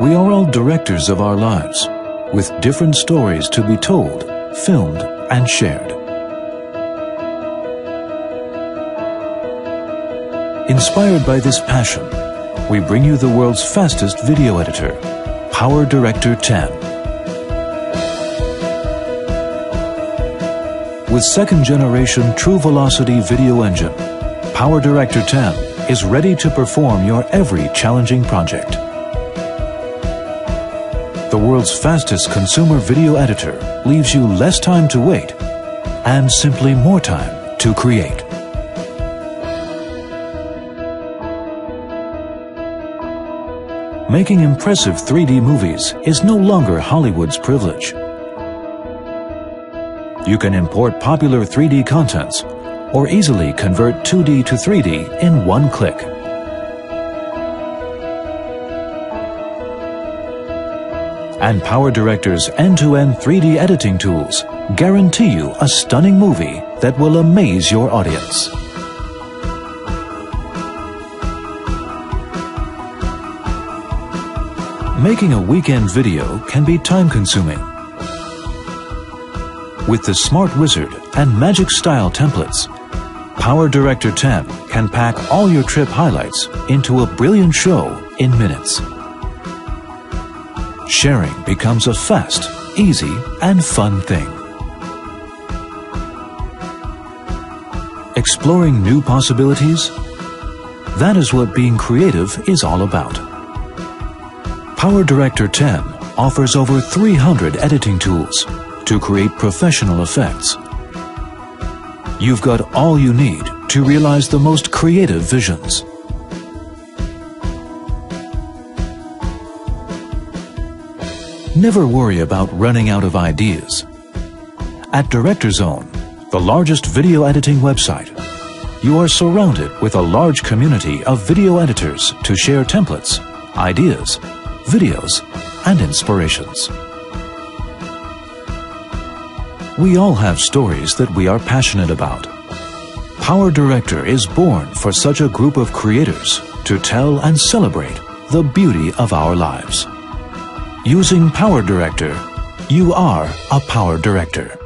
We are all directors of our lives, with different stories to be told, filmed, and shared. Inspired by this passion, we bring you the world's fastest video editor, Power Director 10. With second generation True Velocity video engine, Power Director 10 is ready to perform your every challenging project. The world's fastest consumer video editor leaves you less time to wait and simply more time to create. Making impressive 3D movies is no longer Hollywood's privilege. You can import popular 3D contents or easily convert 2D to 3D in one click. And Power Director's end-to-end 3D editing tools guarantee you a stunning movie that will amaze your audience. Making a weekend video can be time-consuming. With the Smart Wizard and Magic Style templates, Power Director 10 can pack all your trip highlights into a brilliant show in minutes. Sharing becomes a fast, easy, and fun thing. Exploring new possibilities? That is what being creative is all about. Power Director 10 offers over 300 editing tools to create professional effects. You've got all you need to realize the most creative visions. Never worry about running out of ideas. At Director Zone, the largest video editing website, you are surrounded with a large community of video editors to share templates, ideas, videos, and inspirations. We all have stories that we are passionate about. Power Director is born for such a group of creators to tell and celebrate the beauty of our lives. Using Power Director, you are a Power Director.